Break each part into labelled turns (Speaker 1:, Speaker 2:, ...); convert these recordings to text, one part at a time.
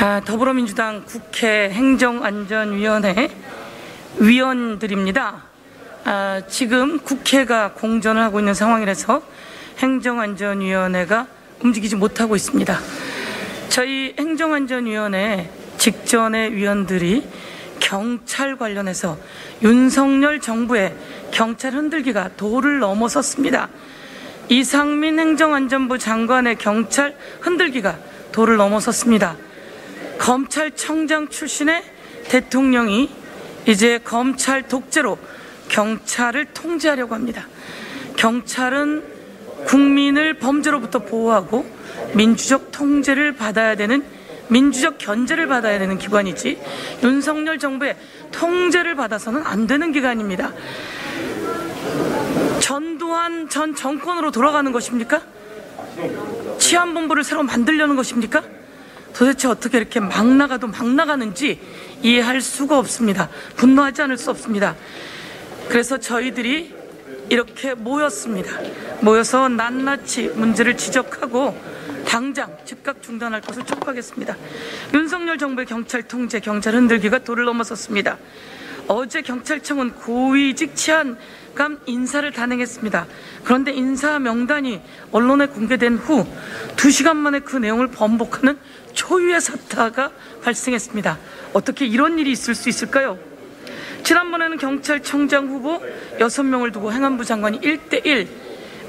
Speaker 1: 아, 더불어민주당 국회 행정안전위원회 위원들입니다. 아, 지금 국회가 공전을 하고 있는 상황이라서 행정안전위원회가 움직이지 못하고 있습니다. 저희 행정안전위원회 직전의 위원들이 경찰 관련해서 윤석열 정부의 경찰 흔들기가 도를 넘어섰습니다. 이상민 행정안전부 장관의 경찰 흔들기가 도를 넘어섰습니다. 검찰청장 출신의 대통령이 이제 검찰 독재로 경찰을 통제하려고 합니다. 경찰은 국민을 범죄로부터 보호하고 민주적 통제를 받아야 되는 민주적 견제를 받아야 되는 기관이지 윤석열 정부의 통제를 받아서는 안 되는 기관입니다. 전두환 전 정권으로 돌아가는 것입니까? 치안본부를 새로 만들려는 것입니까? 도대체 어떻게 이렇게 막 나가도 막 나가는지 이해할 수가 없습니다. 분노하지 않을 수 없습니다. 그래서 저희들이 이렇게 모였습니다. 모여서 낱낱이 문제를 지적하고 당장 즉각 중단할 것을 촉구하겠습니다. 윤석열 정부의 경찰 통제, 경찰 흔들기가 도를 넘어섰습니다. 어제 경찰청은 고위직 치안감 인사를 단행했습니다. 그런데 인사 명단이 언론에 공개된 후 2시간 만에 그 내용을 번복하는 초유의 사태가 발생했습니다. 어떻게 이런 일이 있을 수 있을까요? 지난번에는 경찰청장 후보 6명을 두고 행안부 장관이 1대1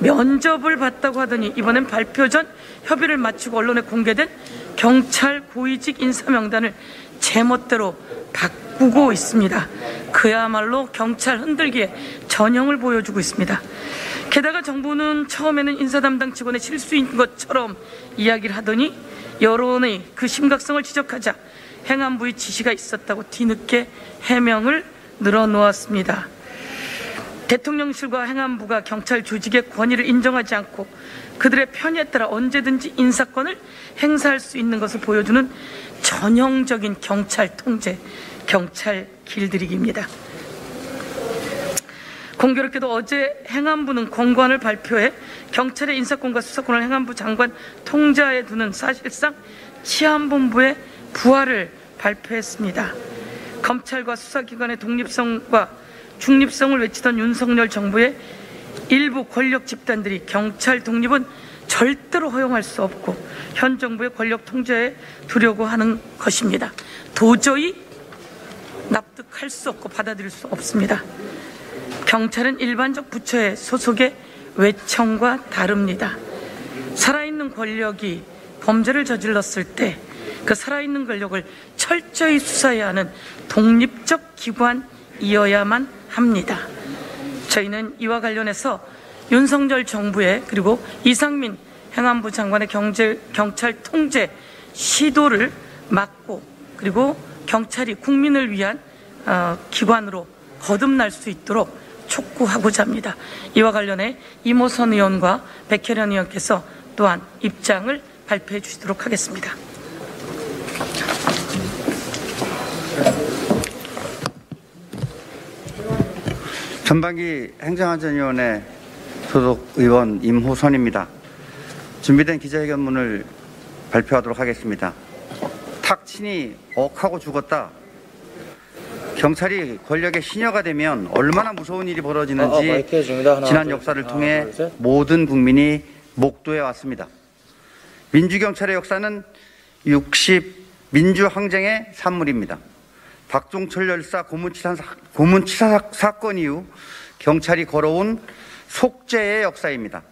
Speaker 1: 면접을 봤다고 하더니 이번엔 발표 전 협의를 마치고 언론에 공개된 경찰 고위직 인사 명단을 제멋대로 바꾸고 있습니다. 그야말로 경찰 흔들기에 전형을 보여주고 있습니다. 게다가 정부는 처음에는 인사 담당 직원의 실수인 것처럼 이야기를 하더니 여론의 그 심각성을 지적하자 행안부의 지시가 있었다고 뒤늦게 해명을 늘어놓았습니다. 대통령실과 행안부가 경찰 조직의 권위를 인정하지 않고 그들의 편의에 따라 언제든지 인사권을 행사할 수 있는 것을 보여주는 전형적인 경찰 통제, 경찰 길들이기입니다. 공교롭게도 어제 행안부는 공관을 발표해 경찰의 인사권과 수사권을 행안부 장관 통제하에 두는 사실상 치안본부의 부활을 발표했습니다. 검찰과 수사기관의 독립성과 중립성을 외치던 윤석열 정부의 일부 권력 집단들이 경찰 독립은 절대로 허용할 수 없고 현 정부의 권력 통제에 두려고 하는 것입니다. 도저히 납득할 수 없고 받아들일 수 없습니다. 경찰은 일반적 부처의 소속의 외청과 다릅니다. 살아있는 권력이 범죄를 저질렀을 때 그 살아있는 권력을 철저히 수사해야 하는 독립적 기관이어야만 합니다. 저희는 이와 관련해서 윤석열 정부의 그리고 이상민 행안부 장관의 경제, 경찰 통제 시도를 막고 그리고 경찰이 국민을 위한 어, 기관으로 거듭날 수 있도록 촉구하고자 합니다. 이와 관련해 이모선 의원과 백혜련 의원께서 또한 입장을 발표해 주시도록 하겠습니다.
Speaker 2: 전반기 행정안전위원회 소속 의원 임호선입니다. 준비된 기자회견문을 발표하도록 하겠습니다. 탁친이 억하고 죽었다. 경찰이 권력의 시녀가 되면 얼마나 무서운 일이 벌어지는지
Speaker 3: 해줍니다. 하나,
Speaker 2: 지난
Speaker 3: 둘,
Speaker 2: 역사를 통해. 모든 국민이 목도해 왔습니다. 민주경찰의 역사는 60 민주항쟁의 산물입니다. 박종철 열사 고문치사, 고문치사 사건 이후 경찰이 걸어온 속죄의 역사입니다.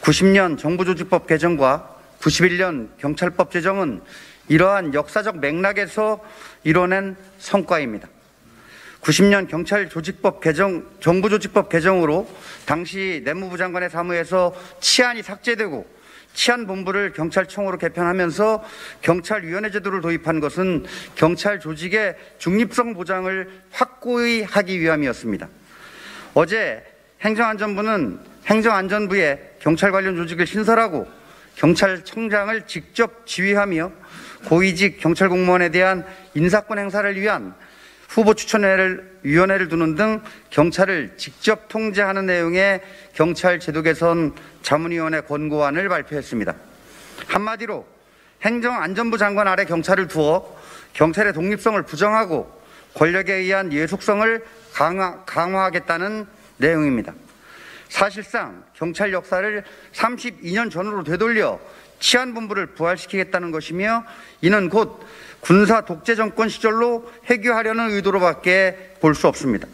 Speaker 2: 90년 정부조직법 개정과 91년 경찰법 제정은 이러한 역사적 맥락에서 이뤄낸 성과입니다. 90년 경찰 조직법 개정, 정부 조직법 개정으로 당시 내무부 장관의 사무에서 치안이 삭제되고 치안본부를 경찰청으로 개편하면서 경찰위원회 제도를 도입한 것은 경찰 조직의 중립성 보장을 확고히 하기 위함이었습니다. 어제 행정안전부는 행정안전부에 경찰 관련 조직을 신설하고 경찰청장을 직접 지휘하며 고위직 경찰 공무원에 대한 인사권 행사를 위한 후보 추천회를 위원회를 두는 등 경찰을 직접 통제하는 내용의 경찰 제도 개선 자문위원회 권고안을 발표했습니다. 한마디로 행정안전부 장관 아래 경찰을 두어 경찰의 독립성을 부정하고 권력에 의한 예속성을 강화, 강화하겠다는 내용입니다. 사실상 경찰 역사를 32년 전으로 되돌려 치안본부를 부활시키겠다는 것이며 이는 곧 군사 독재 정권 시절로 해결하려는 의도로밖에 볼 수 없습니다.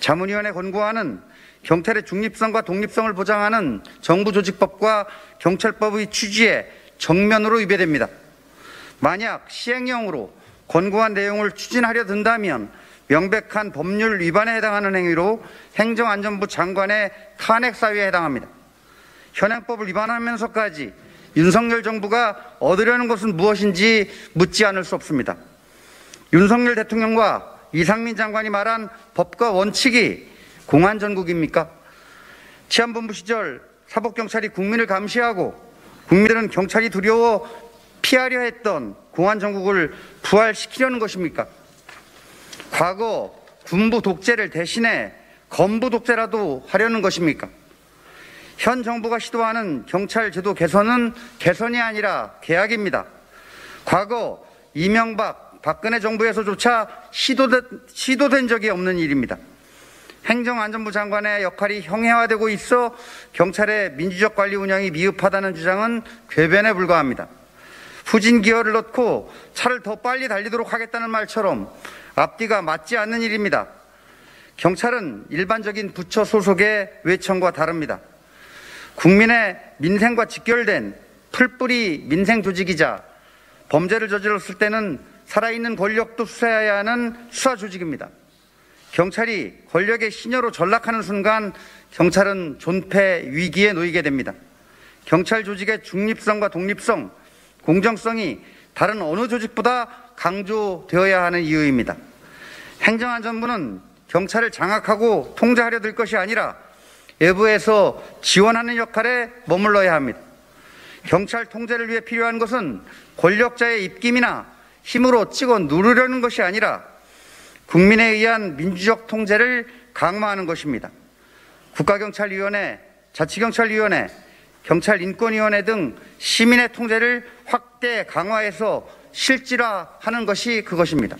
Speaker 2: 자문위원회 권고안은 경찰의 중립성과 독립성을 보장하는 정부조직법과 경찰법의 취지에 정면으로 위배됩니다. 만약 시행령으로 권고한 내용을 추진하려 든다면 명백한 법률 위반에 해당하는 행위로 행정안전부 장관의 탄핵 사유에 해당합니다. 현행법을 위반하면서까지 윤석열 정부가 얻으려는 것은 무엇인지 묻지 않을 수 없습니다. 윤석열 대통령과 이상민 장관이 말한 법과 원칙이 공안 전국입니까? 치안본부 시절 사법경찰이 국민을 감시하고 국민들은 경찰이 두려워 피하려 했던 공안 전국을 부활시키려는 것입니까? 과거 군부 독재를 대신해 건부 독재라도 하려는 것입니까? 현 정부가 시도하는 경찰 제도 개선은 개선이 아니라 개혁입니다. 과거 이명박, 박근혜 정부에서조차 시도된, 시도된 적이 없는 일입니다. 행정안전부 장관의 역할이 형해화되고 있어 경찰의 민주적 관리 운영이 미흡하다는 주장은 궤변에 불과합니다. 후진 기어를 넣고 차를 더 빨리 달리도록 하겠다는 말처럼 앞뒤가 맞지 않는 일입니다. 경찰은 일반적인 부처 소속의 외청과 다릅니다. 국민의 민생과 직결된 풀뿌리 민생 조직이자 범죄를 저질렀을 때는 살아있는 권력도 수사해야 하는 수사 조직입니다. 경찰이 권력의 신여로 전락하는 순간 경찰은 존폐 위기에 놓이게 됩니다. 경찰 조직의 중립성과 독립성, 공정성이 다른 어느 조직보다 강조되어야 하는 이유입니다. 행정안전부는 경찰을 장악하고 통제하려 들 것이 아니라 외부에서 지원하는 역할에 머물러야 합니다. 경찰 통제를 위해 필요한 것은 권력자의 입김이나 힘으로 찍어 누르려는 것이 아니라 국민에 의한 민주적 통제를 강화하는 것입니다. 국가경찰위원회, 자치경찰위원회, 경찰인권위원회 등 시민의 통제를 확대 강화해서 실질화하는 것이 그것입니다.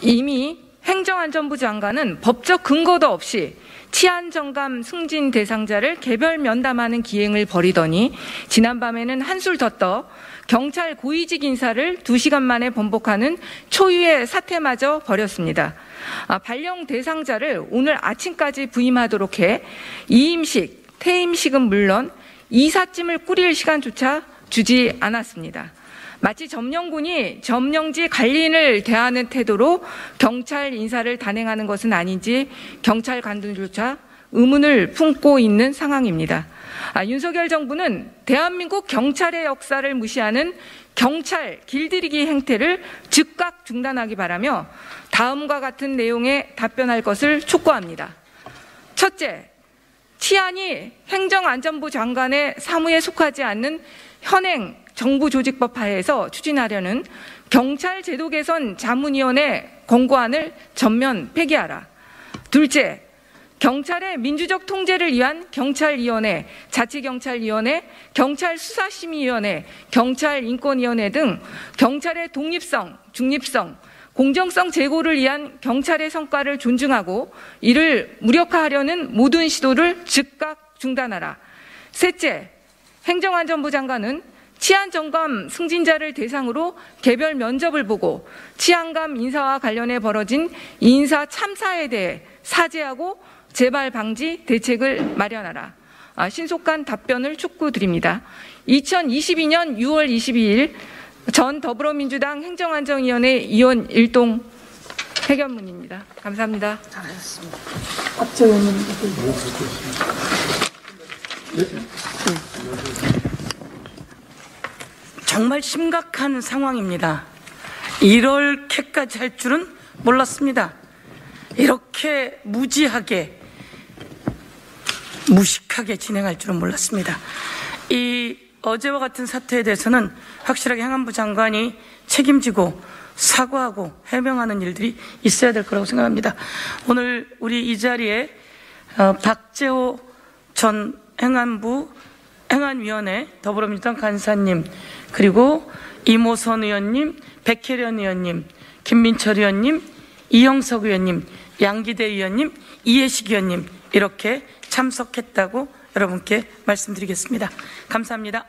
Speaker 3: 이미 행정안전부 장관은 법적 근거도 없이 치안정감 승진 대상자를 개별 면담하는 기행을 벌이더니 지난밤에는 한술 더 떠 경찰 고위직 인사를 두시간 만에 번복하는 초유의 사태마저 벌였습니다. 아, 발령 대상자를 오늘 아침까지 부임하도록 해 이임식, 퇴임식은 물론 이삿짐을 꾸릴 시간조차 주지 않았습니다. 마치 점령군이 점령지 관리인을 대하는 태도로 경찰 인사를 단행하는 것은 아닌지 경찰 관들조차 의문을 품고 있는 상황입니다. 아, 윤석열 정부는 대한민국 경찰의 역사를 무시하는 경찰 길들이기 행태를 즉각 중단하기 바라며 다음과 같은 내용에 답변할 것을 촉구합니다. 첫째, 치안이 행정안전부 장관의 사무에 속하지 않는 현행 정부 조직법 하에서 추진하려는 경찰 제도 개선 자문위원회 권고안을 전면 폐기하라. 둘째, 경찰의 민주적 통제를 위한 경찰위원회, 자치경찰위원회, 경찰수사심의위원회, 경찰인권위원회 등 경찰의 독립성, 중립성, 공정성 제고를 위한 경찰의 성과를 존중하고 이를 무력화하려는 모든 시도를 즉각 중단하라. 셋째, 행정안전부 장관은 치안 점검 승진자를 대상으로 개별 면접을 보고 치안감 인사와 관련해 벌어진 인사 참사에 대해 사죄하고 재발 방지 대책을 마련하라. 아, 신속한 답변을 촉구드립니다. 2022년 6월 22일 전 더불어민주당 행정안전위원회 위원 일동 해결문입니다. 감사합니다.
Speaker 1: 정 말 심각한 상황입니다. 이렇게까지 할 줄은 몰랐습니다. 이렇게 무지하게 무식하게 진행할 줄은 몰랐습니다. 이 어제와 같은 사태에 대해서는 확실하게 행안부 장관이 책임지고 사과하고 해명하는 일들이 있어야 될 거라고 생각합니다. 오늘 우리 이 자리에 어, 박재호 전 행안부 행안위원회 더불어민주당 간사님 그리고 이모선 의원님, 백혜련 의원님, 김민철 의원님, 이영석 의원님, 양기대 의원님, 이해식 의원님 이렇게 참석했다고 여러분께 말씀드리겠습니다. 감사합니다.